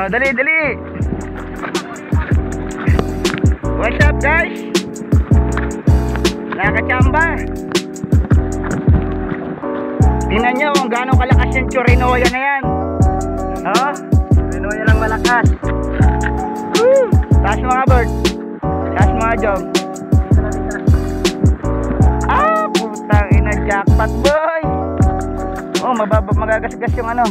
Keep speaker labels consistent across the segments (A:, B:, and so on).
A: Oh, dali, dali. What's up, guys? Nakachamba. Tingnan nyo kung gaano kalakas yung Chorinoya na yan. Oh,
B: Pinoy lang malakas.
A: woo! Taas mga bird. Taas mga job. Ah, putang ina jackpot boy. Oh, mababa magagasgas yung ano.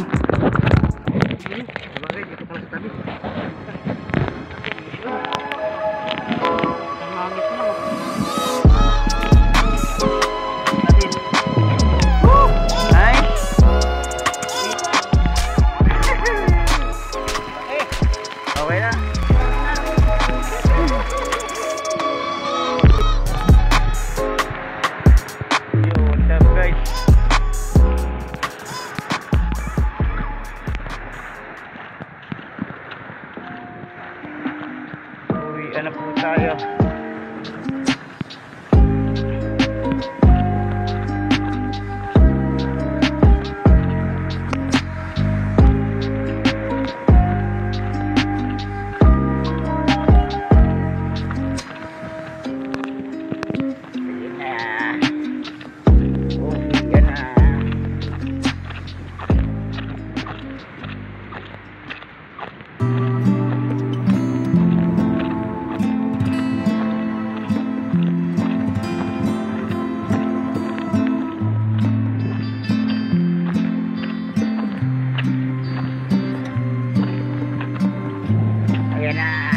A: Ayan na.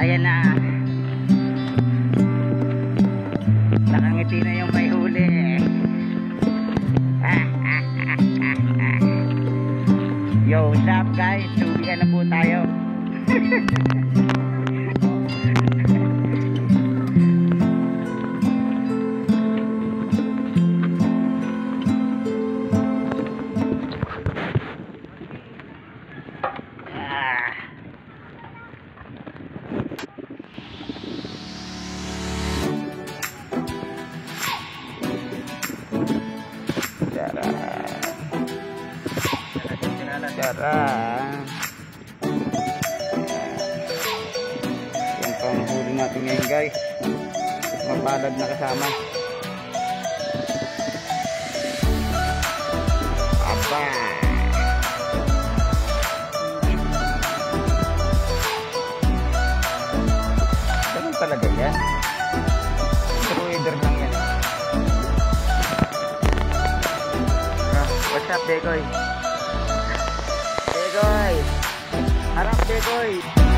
A: Ayan na. Nakangiti na yung may huli. Yo, what's up guys? Uwi na po tayo. Tara. Yan po ang huli natin ngayon guys. Mapalad na kasama. Aba. Ganun talaga yan. Screwer lang yan. Ah, what's up, Degoy? Degoy! Harap, Degoy!